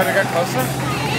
Try to get closer?